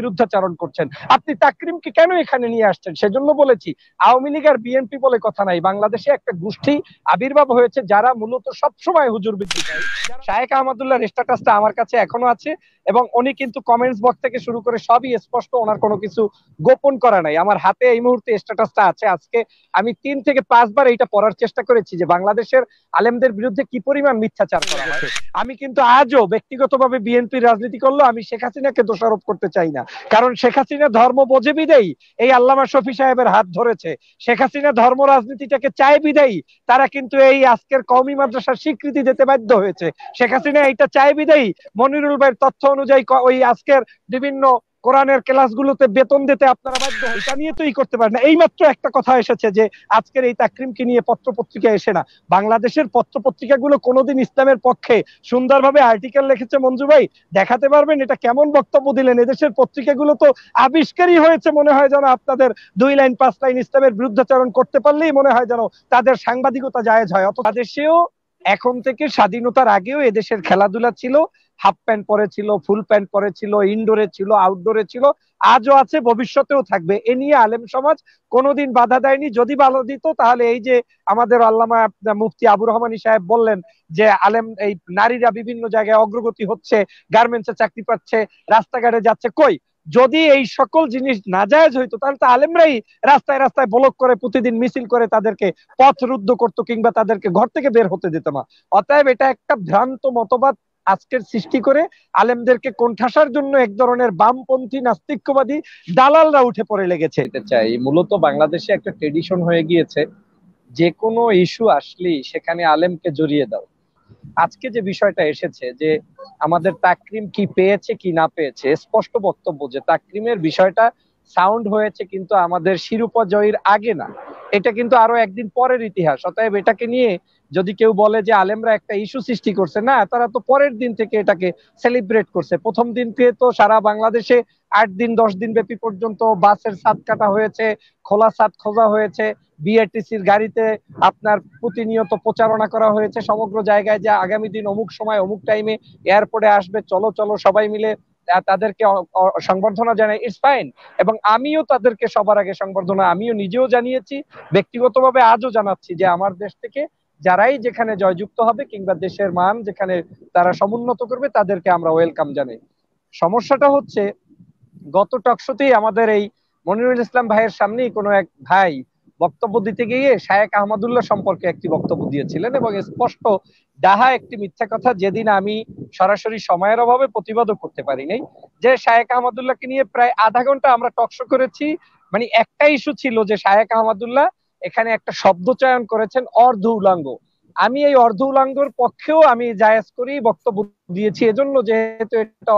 বিরুদ্ধাচারণ করছেন। আপনি তাকরিমকে কেন এখানে নিয়ে আসছেন? সেজন্য বলেছি, আওয়ামী লীগ আর বিএনপি বলে কথা নাই। বাংলাদেশে একটা গোষ্ঠী আবির্ভাব হয়েছে যারা মূলত সবসময় হুজুর বৃদ্ধি করে শায়েক আহমদুল্লাহ স্ট্যাটাসটা আমার কাছে এখনও আছে এবং উনি কিন্তু কমেন্টস বক্স থেকে শুরু করে সবই স্পষ্ট, ওনার কোনো কিছু গোপন করা নাই। আমার হাতে এই মুহূর্তে স্ট্যাটাসটা আছে। আজকে আমি তিন থেকে পাঁচবার এইটা পড়ার চেষ্টা করেছি যে বাংলাদেশের আলেমদের বিরুদ্ধে কি পরিমাণ মিথ্যাচার করা হয়েছে আমি কিন্তু আজও ব্যক্তিগতভাবে বিএনপি রাজনীতি করল আমি শেখ হাসিনাকে দোষারোপ করতে চাই না। কারণ শেখ হাসিনা ধর্ম বোঝে বিদেই এই আল্লামা শফি সাহেবের হাত ধরেছে। শেখ হাসিনা ধর্ম রাজনীতিটাকে চায় বিদায়ী। তারা কিন্তু এই আজকের কওমি মাদ্রাসার স্বীকৃতি দিতে বাধ্য হয়েছে। শেখ হাসিনা এইটা চায় বিদায়ী। মনিরুল ভাইয়ের তথ্য অনুযায়ী ওই আজকের বিভিন্ন কোরআনের ক্লাসগুলোতে বেতন দিতে আপনারা বাধ্য এটা নিয়ে তো ই করতে পারেন না। এইমাত্র একটা কথা এসেছে যে, আজকের এই তাকরিমকে নিয়ে পত্র পত্রিকা এসে না। বাংলাদেশের পত্র পত্রিকাগুলো কোনোদিন ইসলামের পক্ষে সুন্দরভাবে আর্টিকেল লিখেছে মঞ্জু ভাই, দেখাতে পারবেন এটা কেমন বক্তব্য দিলেন। এদেশের পত্রিকাগুলো তো আবিষ্কারই হয়েছে, মনে হয় যেন আপনাদের দুই লাইন, পাঁচ লাইন ইসলামের বিরুদ্ধাচরণ করতে পারলেই মনে হয় যেন তাদের সাংবাদিকতা জায়েজ হয়। অত দেশেও এখন থেকে স্বাধীনতার আগেও এদেশের খেলাধুলা ছিল হাফ প্যান্ট পরেছিল ফুল প্যান্ট পরেছিল ইনডোরে ছিল আউটডোরে ছিল আজও আছে, ভবিষ্যতেও থাকবে। এ নিয়ে আলেম সমাজ কোনোদিন বাধা দেয়নি। যদি বাধা দিত, তাহলে এই যে আমাদের আল্লামা মুফতি আবু রহমানি সাহেব বললেন যে, আলেম এই নারীরা বিভিন্ন জায়গায় অগ্রগতি হচ্ছে গার্মেন্টসে চাকরি পাচ্ছে, রাস্তাঘাটে যাচ্ছে, কই? যদি এই সকল জিনিস নাজায়জ হইতো, তাহলে তো আলেমরাই রাস্তায় রাস্তায় ব্লক করে প্রতিদিন মিছিল করে তাদেরকে পথ রুদ্ধ করতো কিংবা তাদেরকে ঘর থেকে বের হতে দিত না। অতএব এটা একটা ভ্রান্ত মতবাদ আজকের সৃষ্টি করে আলেমদেরকে কোণঠাসার জন্য এক ধরনের বামপন্থী, নাস্তিক্যবাদী দালালরা উঠে পড়ে লেগেছে। চাই। মূলত বাংলাদেশে একটা ট্রেডিশন হয়ে গিয়েছে, যে কোনো ইস্যু আসলেই সেখানে আলেমকে জড়িয়ে দাও। আজকে যে বিষয়টা এসেছে যে আমাদের তাকরিম কি পেয়েছে কি না পেয়েছে স্পষ্ট বক্তব্য যে তাকরিমের বিষয়টা সাউন্ড হয়েছে কিন্তু আমাদের শিরোপা জয়ের আগে না। এটা কিন্তু আরও একদিন পরের ইতিহাস। অতএব এটাকে নিয়ে যদি কেউ বলে যে আলেমরা একটা ইস্যু সৃষ্টি করছে, না, তারা তো পরের দিন থেকে এটাকে সেলিব্রেট করছে। প্রথম দিনকে তো সারা বাংলাদেশে আট দিন, দশ দিন ব্যাপী পর্যন্ত বাসের সাত কাটা হয়েছে, খোলা সাত খোঁজা হয়েছে বিআরটিসির গাড়িতে আপনার প্রতিনিয়ত প্রচারণা করা হয়েছে, সমগ্র জায়গায় যে আগামী দিন অমুক সময়, অমুক টাইমে এয়ারপোর্টে আসবে, চলো চলো, সবাই মিলে তাদেরকে সংবর্ধনা জানাই ইটস ফাইন এবং আমিও তাদেরকে সবার আগে সংবর্ধনা, আমিও নিজেও জানিয়েছি, ব্যক্তিগতভাবে আজও জানাচ্ছি যে আমার দেশ থেকে যারাই যেখানে জয়যুক্ত হবে কিংবা দেশের মান যেখানে তারা সমুন্নত করবে, তাদেরকে আমরা ওয়েলকাম জানাই। সমস্যাটা হচ্ছে গত টকশোতেই আমাদের এই মনিরুল ইসলাম ভাইয়ের সামনেই কোনো এক ভাই বক্তব্য দিতে গিয়ে শায়েক আহমদুল্লাহ সম্পর্কে একটি বক্তব্য দিয়েছিলেন এবং স্পষ্ট ডাহা একটি মিথ্যা কথা যেদিন আমি সরাসরি সময়ের অভাবে প্রতিবাদও করতে পারি নাই। যে শায়েক আহমদুল্লাহকে নিয়ে প্রায় আধা ঘণ্টা আমরা টকশো করেছি মানে একটা ইস্যু ছিল যে শায়েক আহমদুল্লাহ এখানে একটা শব্দ চয়ন করেছেন অর্ধ উলাঙ্গ। আমি এই অর্ধ উলাঙ্গর পক্ষেও আমি জায়াজ করি বক্তব্য দিয়েছি, এজন্য যেহেতু এটা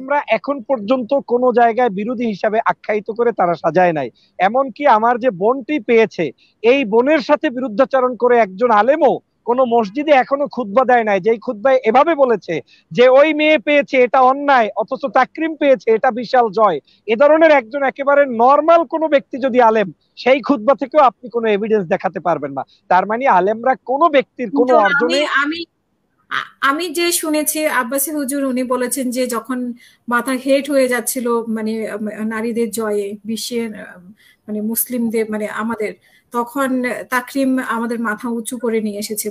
আমরা এখন পর্যন্ত কোন জায়গায় বিরোধী হিসাবে আখ্যায়িত করে তারা সাজায় নাই। এমনকি আমার যে বোনটি পেয়েছে এই বোনের সাথে বিরুদ্ধাচরণ করে একজন আলেমও কোন মসজিদে এখনও খুদ্া দেয় নাই। যেই খুদ্ায় এভাবে বলেছে যে ওই মেয়ে পেয়েছে এটা অন্যায় অথচ তাকরিম পেয়েছে এটা বিশাল জয়। এ ধরনের একজন একেবারে নর্মাল কোন ব্যক্তি যদি আলেম সেই খুদ্া থেকেও আপনি কোনো এভিডেন্স দেখাতে পারবেন না। তার মানে আলেমরা কোনো ব্যক্তির কোনো অর্জনে আমি আমি যে শুনেছি আব্বাসী হুজুর উনি বলেছেন যে যখন মাথা হেট হয়ে যাচ্ছিল মানে নারীদের জয়ে, বিশ্বের মানে মুসলিমদের মানে আমাদের তখন তাকরিম আমাদের মাথা উঁচু করে নিয়ে এসেছে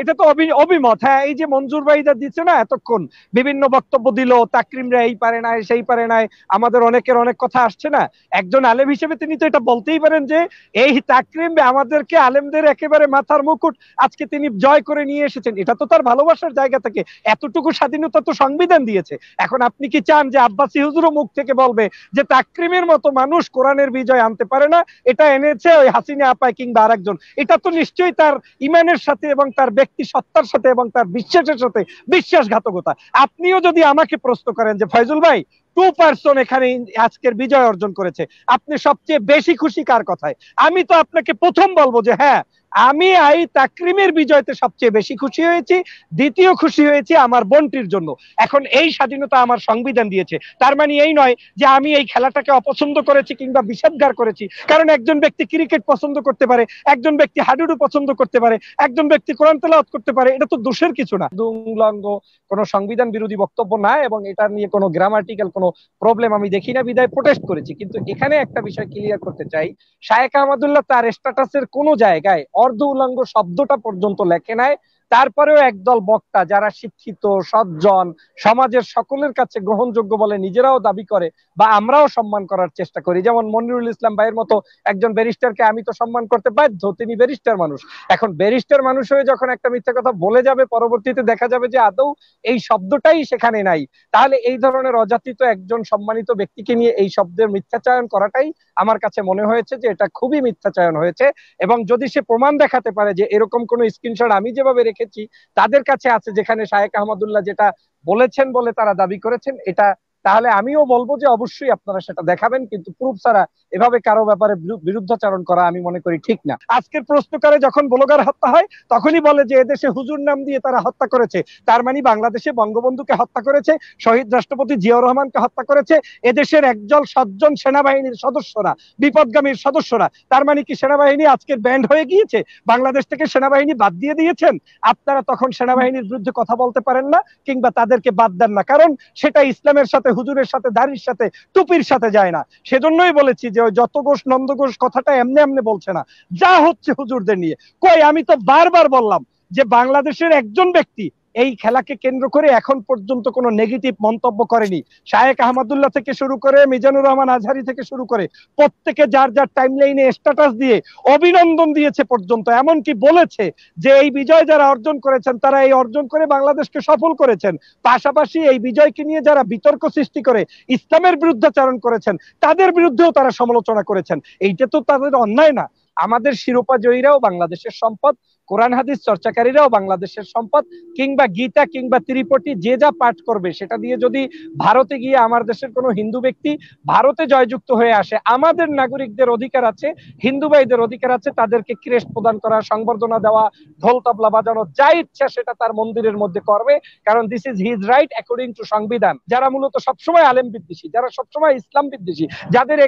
এটা তো অভিমত হ্যাঁ এই যে মঞ্জুর ভাইদা দিচ্ছে না এতক্ষণ বিভিন্ন বক্তব্য দিল তাকরিমরা এই পারে না সেই পারে না আমাদের অনেকের অনেক কথা আসছে না একজন আলেম হিসেবে তিনি তো এটা বলতেই পারেন যে এই তাকরিম আমাদেরকে আলেমদের একেবারে মাথার মুকুট আজকে তিনি জয় করে নিয়ে এসেছেন এটা তো তার ভালোবাসার জায়গা থেকে এতটুকু স্বাধীনতা তো সংবিধান দিয়েছে এখন আপনি কি চান যে আব্বাসী হুজুরও মুখ থেকে বলবে যে তাকরিমের মতো মানুষ কোরআনের বিজয় আনতে পারে না। এটা এনেছে ওই হাসিনা আপায় কিংবা আরেকজন। এটা তো নিশ্চয়ই তার ইমানের সাথে এবং তার ব্যক্তি সত্তার সাথে এবং তার বিশ্বাসের সাথে বিশ্বাসঘাতকতা। আপনিও যদি আমাকে প্রশ্ন করেন যে, ফয়জুল ভাই টু পার্সন এখানে আজকের বিজয় অর্জন করেছে। আপনি সবচেয়ে বেশি খুশি কার কথায়? আমি তো আপনাকে প্রথম বলব যে হ্যাঁ আমি আই তাকরিমের বিজয়তে সবচেয়ে বেশি খুশি হয়েছি, দ্বিতীয় খুশি হয়েছি আমার বোনটির জন্য। এখন এই স্বাধীনতা আমার সংবিধান দিয়েছে। তার মানে এই নয় যে আমি এই খেলাটাকে অপছন্দ করেছি কিংবা বিষাদগার করেছি। কারণ একজন ব্যক্তি ক্রিকেট পছন্দ করতে পারে, একজন ব্যক্তি হাডুডু পছন্দ করতে পারে, একজন ব্যক্তি কোরআন তেলাওয়াত করতে পারে, এটা তো দোষের কিছু না। দুলঙ্গ কোনো সংবিধান বিরোধী বক্তব্য না এবং এটা নিয়ে কোনো গ্রামাটিক্যাল কোনো প্রবলেম আমি দেখি না, বিদায় প্রোটেস্ট করেছি। কিন্তু এখানে একটা বিষয় ক্লিয়ার করতে চাই, শায়েক আহমদুল্লাহ তার স্ট্যাটাসের কোনো জায়গায় অর্ধ উলঙ্গ শব্দটা পর্যন্ত লেখে নাই। তারপরেও একদল বক্তা যারা শিক্ষিত, সজ্জন, সমাজের সকলের কাছে গ্রহণযোগ্য বলে নিজেরাও দাবি করে বা আমরাও সম্মান করার চেষ্টা করি। যেমন মনিরুল ইসলাম ভাইয়ের মতো একজন ব্যারিস্টারকে আমি তো সম্মান করতে বাধ্য, তিনি ব্যারিস্টার মানুষ। এখন ব্যারিস্টার মানুষ হয়ে যখন একটা মিথ্যা কথা বলে যাবে, পরবর্তীতে দেখা যাবে যে আদৌ এই শব্দটাই সেখানে নাই। তাহলে এই ধরনের অজাতিত একজন সম্মানিত ব্যক্তিকে নিয়ে এই শব্দের মিথ্যাচায়ন করাটাই আমার কাছে মনে হয়েছে যে এটা খুবই মিথ্যাচায়ন হয়েছে। এবং যদি সে প্রমাণ দেখাতে পারে যে এরকম কোন স্ক্রিনশট আমি যেভাবে রেখেছি তাদের কাছে আছে যেখানে শায়েক আহমদুল্লাহ যেটা বলেছেন বলে তারা দাবি করেছেন এটা তাহলে আমিও বলব যে অবশ্যই আপনারা সেটা দেখাবেন, কিন্তু প্রুফ ছাড়া এভাবে কারও ব্যাপারে বিরুদ্ধাচারণ করা আমি মনে করি ঠিক না। আজকের প্রশ্নকারে যখন ব্লগার হত্যা হয়, তখনই বলে যে এদেশে হুজুর নাম দিয়ে তারা হত্যা করেছে। তার মানে বাংলাদেশে বঙ্গবন্ধুকে হত্যা করেছে, শহীদ রাষ্ট্রপতি জিয়াউর রহমানকে হত্যা করেছে, এদেশের একজন সজ্জন সেনাবাহিনীর সদস্যরা, বিপদগামীর সদস্যরা। তার মানে কি সেনাবাহিনী আজকের ব্যান্ড হয়ে গিয়েছে? বাংলাদেশ থেকে সেনাবাহিনী বাদ দিয়ে দিয়েছেন? আপনারা তখন সেনাবাহিনীর বিরুদ্ধে কথা বলতে পারেন না, কিংবা তাদেরকে বাদ দেন না। কারণ সেটা ইসলামের সাথে হুজুরের সাথে, দাড়ির সাথে, টুপির সাথে যায় না। সেজন্যই বলেছি যে ওই যত ঘোষ নন্দ ঘোষ কথাটা এমনি এমনি বলছে না। যা হচ্ছে হুজুরদের নিয়ে। কই, আমি তো বারবার বললাম যে বাংলাদেশের একজন ব্যক্তি এই খেলাকে কেন্দ্র করে এখন পর্যন্ত কোনো নেগেটিভ মন্তব্য করেনি। শায়েক আহমদুল্লাহ থেকে শুরু করে মিজানুর রহমান আজহারি থেকে শুরু করে প্রত্যেকে যার যার টাইম লাইনে স্ট্যাটাস দিয়ে অভিনন্দন দিয়েছে পর্যন্ত। এমনকি বলেছে যে এই বিজয় যারা অর্জন করেছেন, তারা এই অর্জন করে বাংলাদেশকে সফল করেছেন। পাশাপাশি এই বিজয়কে নিয়ে যারা বিতর্ক সৃষ্টি করে, ইসলামের বিরুদ্ধাচারণ করেছেন, তাদের বিরুদ্ধেও তারা সমালোচনা করেছেন। এইটা তো তাদের অন্যায় না। আমাদের শিরোপা জয়ীরাও বাংলাদেশের সম্পদ। কোরআন, হাদিস চর্চাকারীরাও বাংলাদেশের সম্পদ কিংবা গীতা কিংবা ত্রিপটি যে যা পাঠ করবে, সেটা দিয়ে যদি ভারতে গিয়ে আমার দেশের কোনো হিন্দু ব্যক্তি ভারতে জয়যুক্ত হয়ে আসে, আমাদের নাগরিকদের অধিকার আছে, হিন্দু ভাইদের অধিকার আছে, তাদেরকে ক্রেস্ট প্রদান করা, সংবর্ধনা দেওয়া, ঢোল তবলা বাজানো, যা ইচ্ছা সেটা তার মন্দিরের মধ্যে করবে, কারণ this is his right according to সংবিধান। যারা মূলত সবসময় আলেম বিদ্বেষী, যারা সবসময় ইসলাম বিদ্বেষী, যাদের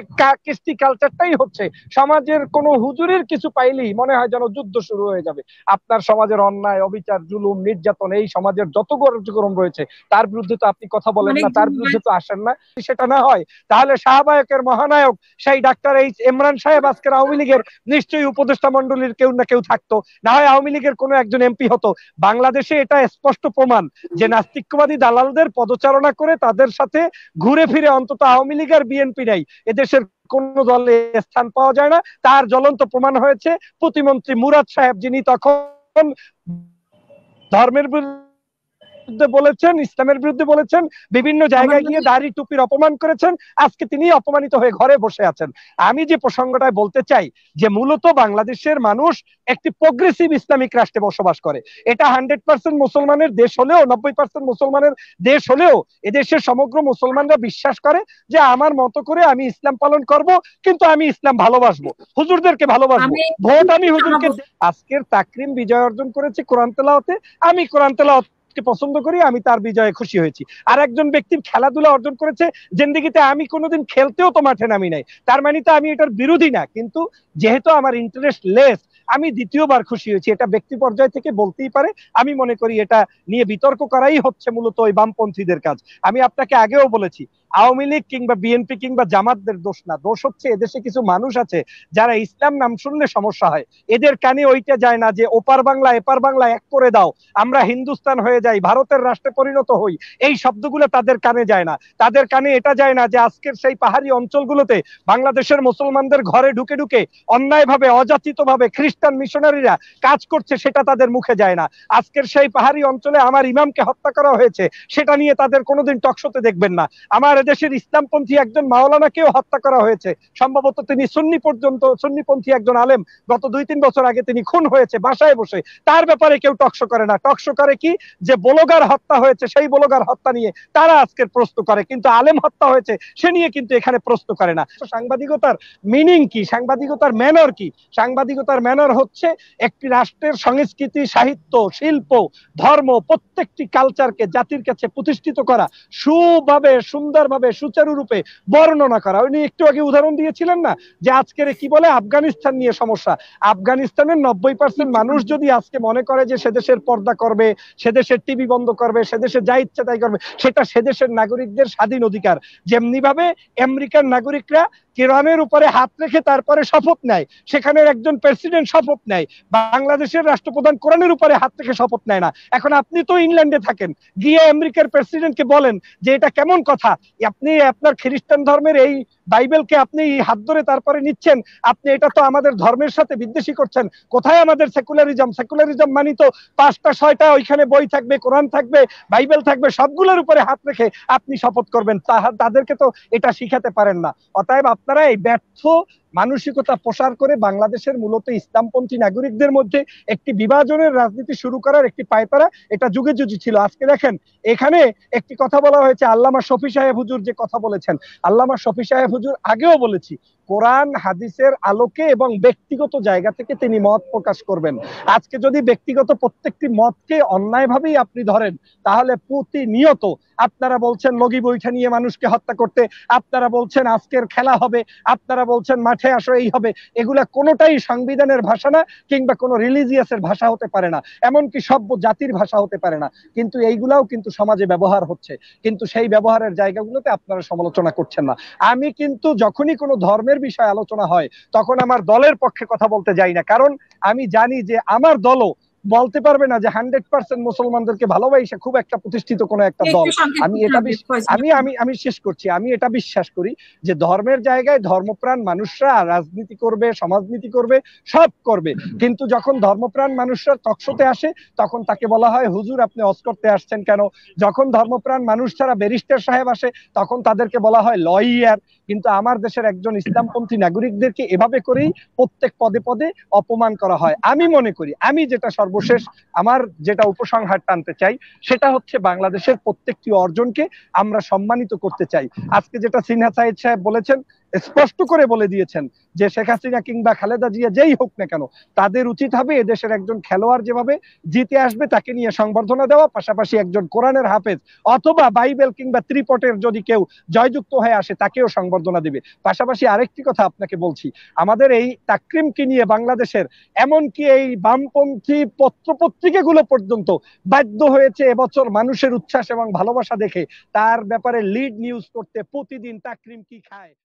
কৃষ্টি কালচারটাই হচ্ছে, সমাজের কোনো হুজুরের কিছু পাইলেই মনে হয় যেন যুদ্ধ শুরু হয়ে যাবে। আপনার সমাজের অন্যায় অবিচার জুলুম নির্যাতন এই সমাজের যত কার্যক্রম রয়েছে তার বিরুদ্ধে তো আপনি কথা বলেন না তার বিরুদ্ধে তো আসেন না। সেটা না হয় তাহলে শাহবায়কের মহানায়ক সেই ডাক্তার এই ইমরান সাহেব আজকের আওয়ামী লীগের নিশ্চয়ই উপদেষ্টা মন্ডলীর কেউ না কেউ থাকতো। না হয় আওয়ামী লীগের কোনো একজন এমপি হতো। বাংলাদেশে এটা স্পষ্ট প্রমাণ যে নাস্তিকবাদী দালালদের পদচারণা করে তাদের সাথে ঘুরে ফিরে অন্তত আওয়ামী লীগ আর বিএনপি নাই। এদেশের কোন দলে স্থান পাওয়া যায় না। তার জ্বলন্ত প্রমাণ হয়েছে। প্রতিমন্ত্রী মুরাদ সাহেব, যিনি তখন ধর্মের বিরুদ্ধে বলেছেন ইসলামের বিরুদ্ধে বলেছেন বিভিন্ন জায়গায় গিয়ে দাড়ি টুপির অপমান করেছেন আজকে তিনি অপমানিত হয়ে ঘরে বসে আছেন। আমি যে প্রসঙ্গটায় বলতে চাই যে মূলত বাংলাদেশের মানুষ একটি প্রোগ্রেসিভ ইসলামিক রাষ্ট্রে বসবাস করে। এটা হান্ড্রেড পার্সেন্ট মুসলমানের দেশ হলেও নব্বই পার্সেন্ট মুসলমানের দেশ হলেও এদেশের সমগ্র মুসলমানরা বিশ্বাস করে যে আমার মতো করে আমি ইসলাম পালন করব কিন্তু আমি ইসলাম ভালোবাসবো। হুজুরদেরকে ভালোবাসবো। ভোট আমি হুজুরকে আজকের তাকরিম বিজয় অর্জন করেছি কোরআন তেলাওতে আমি কোরআন তেলাওত পছন্দ করি, আমি তার বিজয়ে খুশি হয়েছি। আর একজন ব্যক্তি খেলাধুলা অর্জন করেছে, জিন্দিগিতে আমি কোনোদিন খেলতেও তো মাঠে নামি নাই। তার মানে তো আমি এটার বিরোধী না, কিন্তু যেহেতু আমার ইন্টারেস্ট লেস আমি দ্বিতীয়বার খুশি হয়েছি। এটা ব্যক্তি পর্যায় থেকে বলতেই পারে। আমি মনে করি এটা নিয়ে বিতর্ক করাই হচ্ছে মূলত ওই বামপন্থীদের কাজ। আমি আপনাকে আগেও বলেছি আওয়ামী লীগ কিংবা বিএনপি কিংবা জামাতদের দোষ না। দোষ হচ্ছে এদেশে কিছু মানুষ আছে যারা ইসলাম নাম শুনলে সমস্যা হয়। এদের কানে ওইটা যায় না যে, ওপার বাংলা, এপার বাংলা, এক করে দাও। আমরা হিন্দুস্তান হয়ে যাই, ভারতের রাষ্ট্রে পরিণত হই। এই শব্দগুলো তাদের কানে যায় না। তাদের কানে এটা যায় না যে, আজকের সেই পাহাড়ি অঞ্চলগুলোতে বাংলাদেশের মুসলমানদের ঘরে ঢুকে ঢুকে অন্যায়ভাবে, অযাচিতভাবে খ্রিস্টান মিশনারিরা কাজ করছে সেটা তাদের মুখে যায় না। আজকের সেই পাহাড়ি অঞ্চলে আমার ইমামকে হত্যা করা হয়েছে, সেটা নিয়ে তাদের কোনোদিন টকশোতে দেখবেন না। আমার দেশের ইসলামপন্থী একজন মাওলানাকেও হত্যা করা হয়েছে। সম্ভবত তিনি সুন্নি পর্যন্ত, সুন্নিপন্থী একজন আলেম। গত দুই তিন বছর আগে তিনি খুন হয়েছে বাসায় বসে। তার ব্যাপারে কেউ টকশো করে না। টকশো করে কি? যে বলগার হত্যা হয়েছে, সেই বলগার হত্যা নিয়ে তারা আজকের প্রশ্ন করে। কিন্তু আলেম হত্যা হয়েছে, সে নিয়ে কিন্তু এখানে প্রশ্ন করে না। সাংবাদিকতার মিনিং কি? সাংবাদিকতার ম্যানর কি? সাংবাদিকতার ম্যানর হচ্ছে একটি রাষ্ট্রের সংস্কৃতি, সাহিত্য, শিল্প, ধর্ম প্রত্যেকটি কালচারকে জাতির কাছে প্রতিষ্ঠিত করা। সুভাবে সুন্দরভাবে সুচারু রূপে বর্ণনা করা। উনি একটু আগে উদাহরণ দিয়েছিলেন না যে আজকের কি বলে? আফগানিস্তান নিয়ে সমস্যা। আফগানিস্তানের নব্বই পার্সেন্ট মানুষ যদি আজকে মনে করে যে সে দেশের পর্দা করবে, সে দেশের টিভি বন্ধ করবে, সে দেশে যা ইচ্ছা তাই করবে, সেটা সে দেশের নাগরিকদের স্বাধীন অধিকার। যেমনি ভাবে আমেরিকার নাগরিকরা কিরানের উপরে হাত রেখে তারপরে শপথ নেয়, সেখানের একজন প্রেসিডেন্ট শপথ নেয়, বাংলাদেশের রাষ্ট্রপ্রধান কোরআনের উপরে হাত রেখে শপথ নেয় না। এখন আপনি তো ইংল্যান্ডে থাকেন, গিয়ে আমেরিকার প্রেসিডেন্টকে বলেন যে এটা কেমন কথা? আপনি আপনার খ্রিস্টান ধর্মের এই বাইবেলকে আপনি হাত ধরে তারপরে নিচ্ছেন, আপনি এটা তো আমাদের ধর্মের সাথে বিদ্বেষী করছেন। কোথায় আমাদের সেকুলারিজম সেকুলারিজম মানি তো পাঁচটা, ছয়টা, ওইখানে বই থাকবে, কোরআন থাকবে, বাইবেল থাকবে, সবগুলোর উপরে হাত রেখে আপনি শপথ করবেন। তাহা, তাদেরকে তো এটা শিখাতে পারেন না। অতএব আপনারা এই ব্যর্থ মানসিকতা প্রসার করে বাংলাদেশের মূলত ইসলামপন্থী নাগরিকদের মধ্যে একটি বিভাজনের রাজনীতি শুরু করার একটি পায়তারা এটা যুগে যুগে ছিল। আজকে দেখেন, এখানে একটি কথা বলা হয়েছে, আল্লামা শফি সাহেব হুজুর যে কথা বলেছেন। আল্লামা শফি সাহেব হুজুর আগেও বলেছি কোরআন, হাদিসের আলোকে এবং ব্যক্তিগত জায়গা থেকে তিনি মত প্রকাশ করবেন। আজকে যদি ব্যক্তিগত প্রত্যেকটি মতকে অন্যায়ভাবেই আপনি ধরেন, তাহলে প্রতিনিয়ত আপনারা বলছেন, লগি বৈঠা নিয়ে মানুষকে হত্যা করতে। আপনারা বলছেন, আজকের খেলা হবে। আপনারা বলছেন, মাঠে আসো, এই হবে। এগুলা কোনোটাই সংবিধানের ভাষা না, কিংবা কোনো রিলিজিয়াসের ভাষা হতে পারে না। এমনকি সভ্য জাতির ভাষা হতে পারে না। কিন্তু এইগুলাও কিন্তু সমাজে ব্যবহার হচ্ছে। কিন্তু সেই ব্যবহারের জায়গাগুলোতে আপনারা সমালোচনা করছেন না। আমি কিন্তু যখনই কোনো ধর্মের বিষয়ে আলোচনা হয়, তখন আমার দলের পক্ষে কথা বলতে যাই না। কারণ আমি জানি যে আমার দলও বলতে পারবে না যে হান্ড্রেড পার্সেন্ট মুসলমানদেরকে ভালোবাসে খুব একটা প্রতিষ্ঠিত কোনো একটা দল। আমি এটা আমি আমি আমি শেষ করছি। আমি এটা বিশ্বাস করি যে ধর্মের জায়গায় ধর্মপ্রাণ মানুষরা রাজনীতি করবে সমাজনীতি করবে সব করবে। কিন্তু যখন ধর্মপ্রাণ মানুষরা টকশোতে আসে তখন তাকে বলা হয় হুজুর আপনি অস করতে আসছেন কেন? যখন ধর্মপ্রাণ মানুষ ছাড়া ব্যারিস্টার সাহেব আসে তখন তাদেরকে বলা হয় লয়ার। কিন্তু আমার দেশের একজন ইসলামপন্থী নাগরিকদেরকে এভাবে করেই প্রত্যেক পদে পদে অপমান করা হয়। আমি মনে করি আমি যেটা সর্বশেষ আমার যেটা উপসংহার টানতে চাই, সেটা হচ্ছে বাংলাদেশের প্রত্যেকটি অর্জনকে আমরা সম্মানিত করতে চাই। আজকে যেটা সিনহা সাইদ সাহেব বলেছেন স্পষ্ট করে বলে দিয়েছেন যে শেখ হাসিনা কিংবা খালেদা জিয়া যেই হোক না কেন, তাদের উচিত হবে এদেশের একজন খেলোয়াড় যেভাবে জিতে আসবে তাকে নিয়ে সংবর্ধনা দেওয়া, পাশাপাশি একজন কোরআনের হাফেজ অথবা বাইবেল কিংবা ত্রিপটের যদি কেউ জয়যুক্ত হয়ে আসে তাকেও সংবর্ধনা দেবে। পাশাপাশি আরেকটি কথা আপনাকে বলছি, আমাদের এই তাকরিমকে নিয়ে বাংলাদেশের এমনকি এই বামপন্থী পত্রপত্রিকাগুলো পর্যন্ত বাধ্য হয়েছে এবছর মানুষের উচ্ছ্বাস এবং ভালোবাসা দেখে, তার ব্যাপারে লিড নিউজ করতে প্রতিদিন তাকরিম কি খায়?